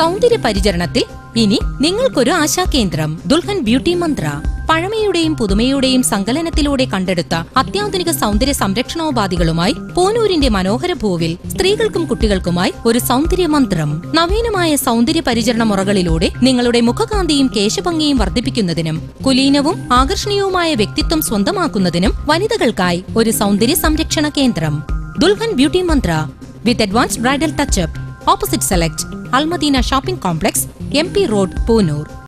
സൗന്ദര്യ പരിചരണത്തിൽ ഇനി നിങ്ങൾക്കൊരു ആശാകേന്ദ്രം. ദുൽഹൻ ബ്യൂട്ടി മന്ത്ര. പഴമയുടെയും പുതുമയുടെയും സങ്കലനത്തിലൂടെ കണ്ടെടുത്ത അത്യാധുനിക സൗന്ദര്യ സംരക്ഷണോപാധികളുമായി പോനൂരിന്റെ മനോഹര ഭൂവിൽ സ്ത്രീകൾക്കും കുട്ടികൾക്കുമായി ഒരു സൗന്ദര്യ മന്ത്രം. നവീനമായ സൗന്ദര്യ പരിചരണ മുറകളിലൂടെ നിങ്ങളുടെ മുഖകാന്തിയും കേശഭംഗിയും വർദ്ധിപ്പിക്കുന്നതിനും കുലീനവും ആകർഷണീയവുമായ വ്യക്തിത്വം സ്വന്തമാക്കുന്നതിനും വനിതകൾക്കായി ഒരു സൗന്ദര്യ സംരക്ഷണ കേന്ദ്രം. Dulhan beauty Mantra. With advance bridal touch up select Almadina shopping complex M P road Poonoor